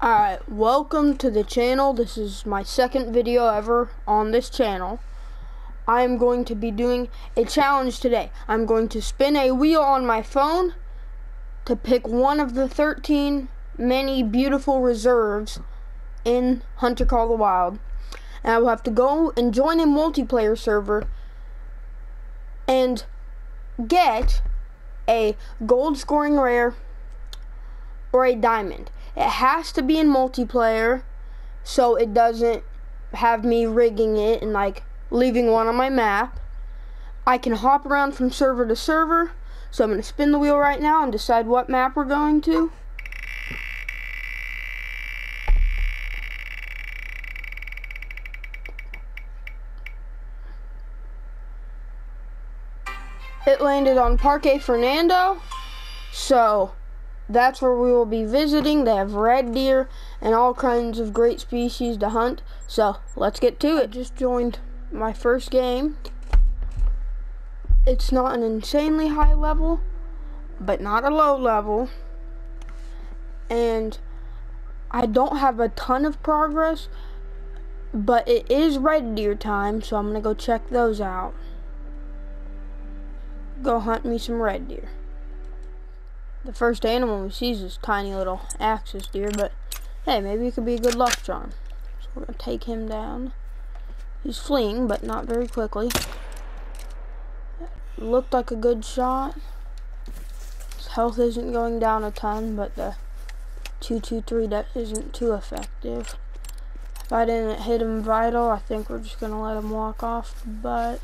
Alright, welcome to the channel. This is my second video ever on this channel. I am going to be doing a challenge today. I'm going to spin a wheel on my phone to pick one of the 13 many beautiful reserves in Hunter Call the Wild. And I will have to go and join a multiplayer server and get a gold scoring rare or a diamond. It has to be in multiplayer so it doesn't have me rigging it and like leaving one on my map. I can hop around from server to server. So I'm going to spin the wheel right now and decide what map we're going to. It landed on Parque Fernando. So that's where we will be visiting. They have red deer and all kinds of great species to hunt. So let's get to it. I just joined my first game. It's not an insanely high level, but not a low level. And I don't have a ton of progress, but it is red deer time, so I'm to go check those out. Go hunt me some red deer. The first animal we see is this tiny little axis deer, but hey, maybe it could be a good luck charm. So we're to take him down. He's fleeing, but not very quickly. Looked like a good shot. His health isn't going down a ton, but the 223 that isn't too effective. If I didn't hit him vital, I think we're just to let him walk off, but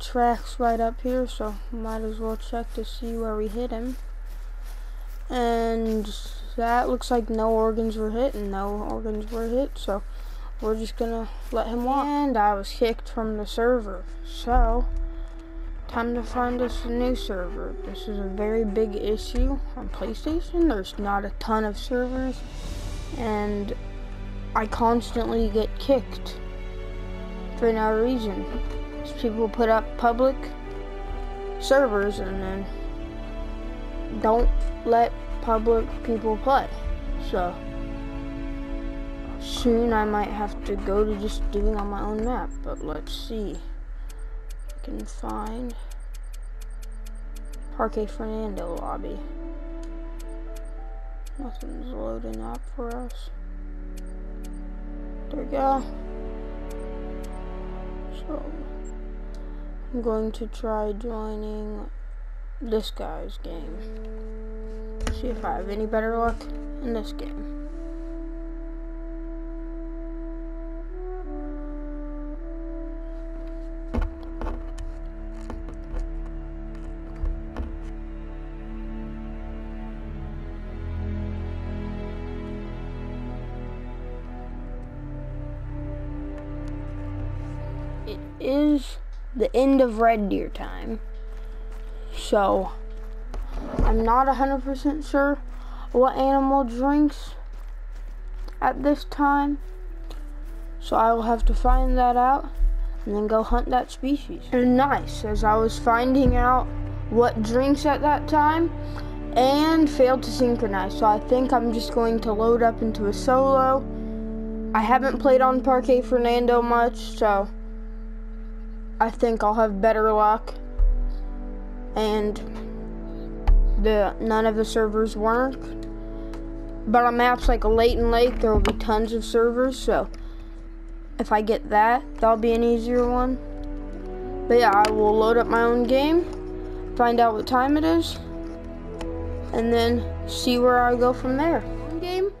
tracks right up here, so might as well check to see where we hit him. And that looks like no organs were hit and no organs were hit. So we're just gonna let him walk. And I was kicked from the server. So time to find us a new server. This is a very big issue on PlayStation. There's not a ton of servers and I constantly get kicked for no reason. People put up public servers and then don't let public people play. So soon I might have to go to just doing on my own map, but let's see. I can find Parque Fernando lobby. Nothing's loading up for us. There we go. So I'm going to try joining this guy's game. See if I have any better luck in this game. It is the end of red deer time. So, I'm not 100% sure what animal drinks at this time. So I will have to find that out and then go hunt that species. And nice, as I was finding out what drinks at that time and failed to synchronize. So I think I'm just going to load up into a solo. I haven't played on Parque Fernando much, so I think I'll have better luck and the none of the servers work. But on maps like Layton Lake, there will be tons of servers, so if I get that, that'll be an easier one. But yeah, I will load up my own game, find out what time it is, and then see where I go from there. Game,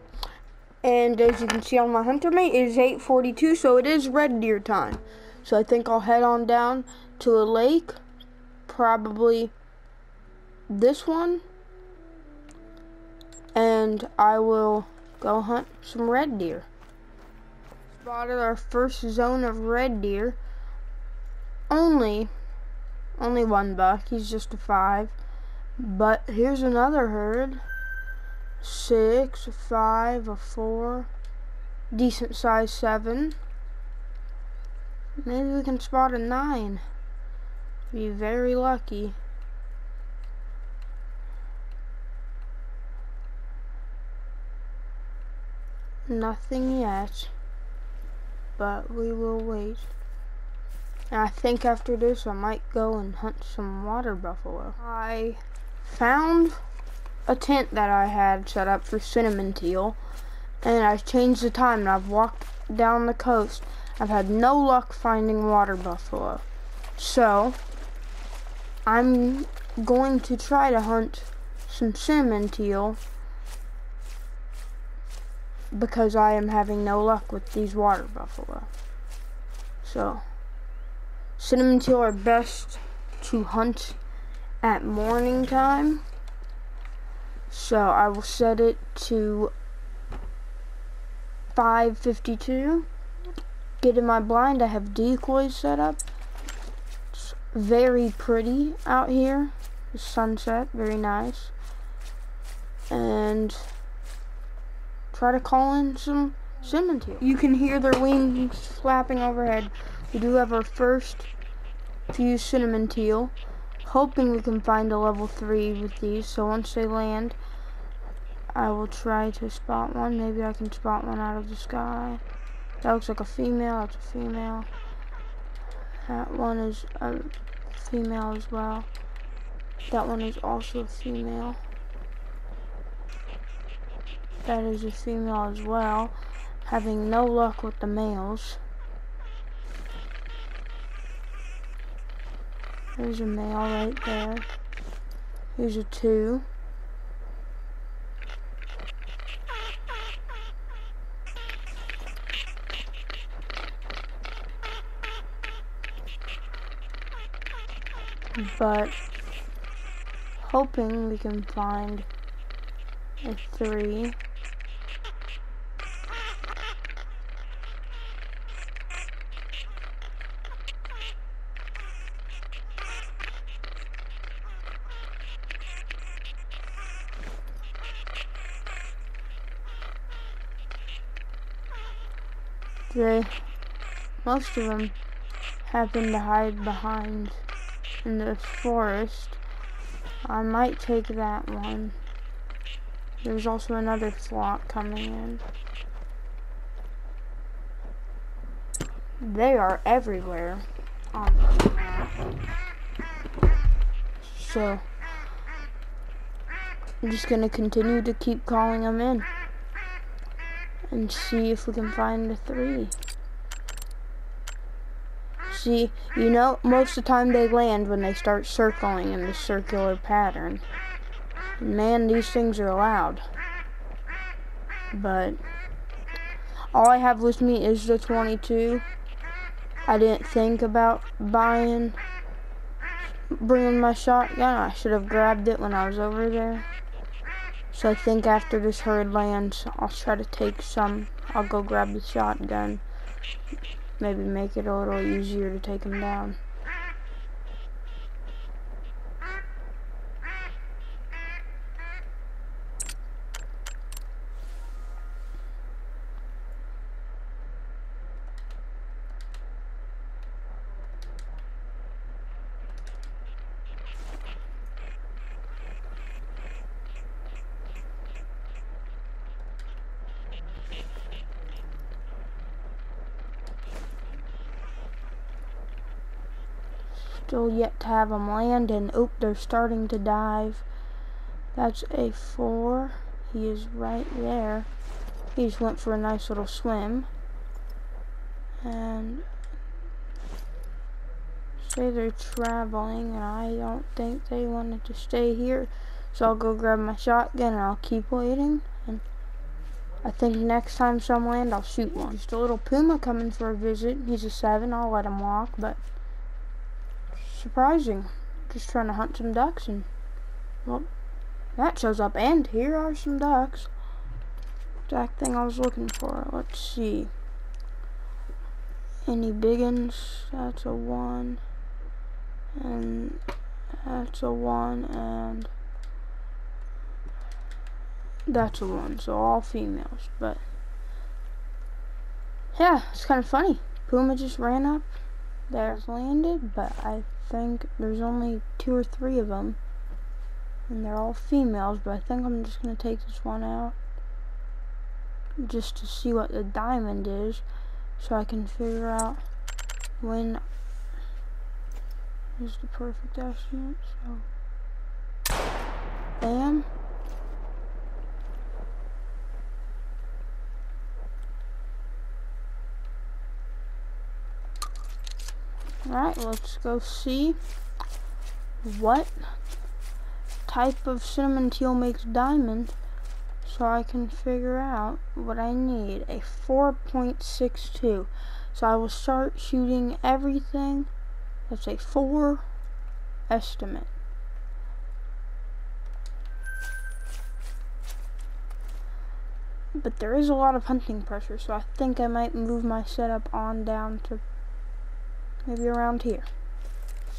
and as you can see on my hunter mate, it is 8:42, so it is red deer time. So I think I'll head on down to a lake probably this one and I will go hunt some red deer. Spotted our first zone of red deer. Only, only one buck. He's just a five. But here's another herd. Six, five, a four. Decent size seven. Maybe we can spot a nine. Be very lucky. Nothing yet, but we will wait. And I think after this I might go and hunt some water buffalo. I found a tent that I had set up for cinnamon teal and I've changed the time and I've walked down the coast. I've had no luck finding water buffalo. So I'm going to try to hunt some cinnamon teal because I am having no luck with these water buffalo. So, cinnamon teal are best to hunt at morning time. So I will set it to 552. Get in my blind, I have decoys set up. Very pretty out here. The sunset, very nice. And try to call in some cinnamon teal. You can hear their wings flapping overhead. We do have our first few cinnamon teal. Hoping we can find a level 3 with these. So once they land, I will try to spot one. Maybe I can spot one out of the sky. That looks like a female. That's a female. That one is a female as well. That one is also a female. That is a female as well. Having no luck with the males. There's a male right there. Here's a two. But hoping we can find a three. They, most of them happen to hide behind in the forest. I might take that one. There's also another flock coming in. They are everywhere on the map. So, I'm just gonna continue to keep calling them in and see if we can find the three. See, you know, most of the time they land when they start circling in the circular pattern. Man, these things are loud. But all I have with me is the 22. I didn't think about buying, bringing my shotgun. I should have grabbed it when I was over there. So I think after this herd lands, I'll try to take some. I'll go grab the shotgun. Maybe make it a little easier to take them down. Still yet to have them land, and oop, they're starting to dive. That's a four. He is right there. He just went for a nice little swim. And say they're traveling, and I don't think they wanted to stay here. So I'll go grab my shotgun and I'll keep waiting. And I think next time some land, I'll shoot one. Just a little puma coming for a visit. He's a seven. I'll let him walk, but surprising. Just trying to hunt some ducks and, well, that shows up. And here are some ducks. Exact thing I was looking for. Let's see. Any big ones? That's a one. And that's a one. And that's a one. So all females. But, yeah, it's kind of funny. Puma just ran up there's landed, but I think there's only two or three of them. And they're all females, but I think I'm just going to take this one out. just to see what the diamond is so I can figure out when is the perfect estimate. So, bam. Alright, let's go see what type of cinnamon teal makes diamond so I can figure out what I need. A 4.62. So I will start shooting everything that's a 4 estimate. But there is a lot of hunting pressure, so I think I might move my setup on down to maybe around here.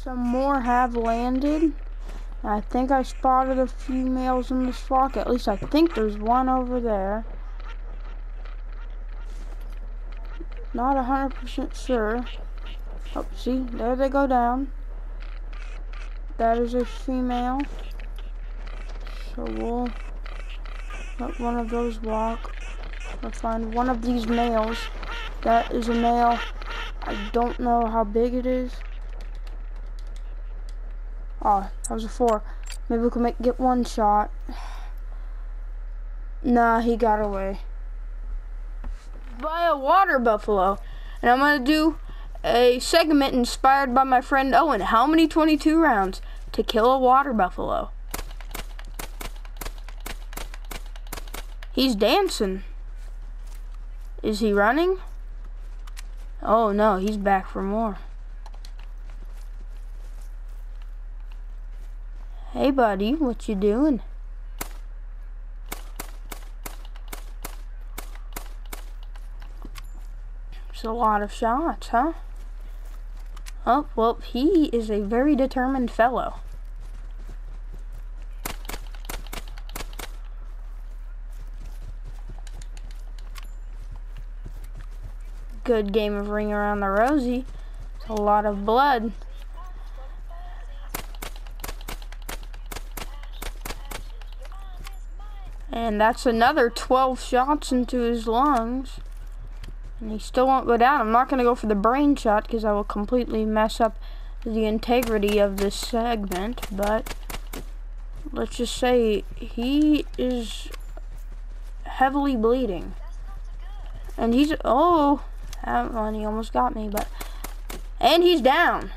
Some more have landed. I think I spotted a few males in this flock. At least I think there's one over there. Not 100% sure. Oh, see? There they go down. That is a female. So we'll let one of those walk. I'll find one of these males. That is a male. I don't know how big it is. Oh, that was a four. Maybe we can make get one shot. Nah, he got away. By a water buffalo. And I'm gonna do a segment inspired by my friend Owen. How many 22 rounds to kill a water buffalo? He's dancing. Is he running? Oh no, he's back for more. Hey buddy, what you doing? It's a lot of shots, huh? Oh, well, he is a very determined fellow. Good game of Ring Around the Rosie. It's a lot of blood. And that's another 12 shots into his lungs. And he still won't go down. I'm not going to go for the brain shot because I will completely mess up the integrity of this segment. But let's just say he is heavily bleeding. And he's, oh, well, he almost got me, but, and he's down.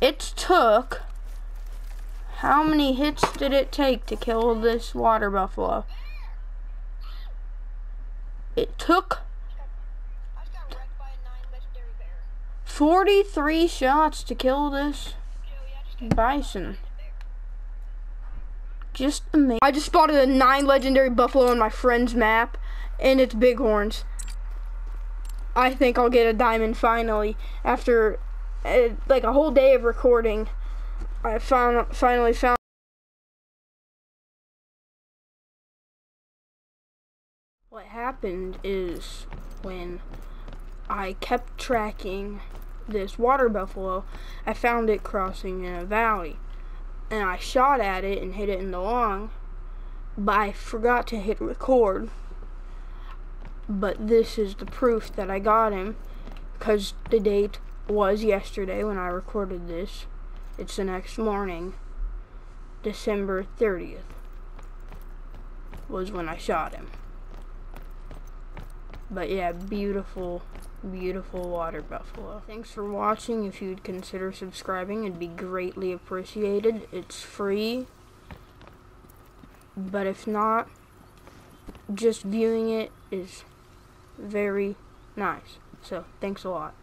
It took how many hits did it take to kill this water buffalo? It took 43 shots to kill this bison. Just amazing. I just spotted a nine legendary buffalo on my friend's map, and it's bighorns. I think I'll get a diamond finally after uh, like a whole day of recording. I found finally found what happened is when I kept tracking this water buffalo, I found it crossing in a valley. And I shot at it and hit it in the lung, but I forgot to hit record. But this is the proof that I got him, because the date was yesterday when I recorded this. It's the next morning, December 30th, was when I shot him. But yeah, beautiful, beautiful water buffalo. Thanks for watching. If you'd consider subscribing, it'd be greatly appreciated. It's free. But if not, just viewing it is very nice. So, thanks a lot.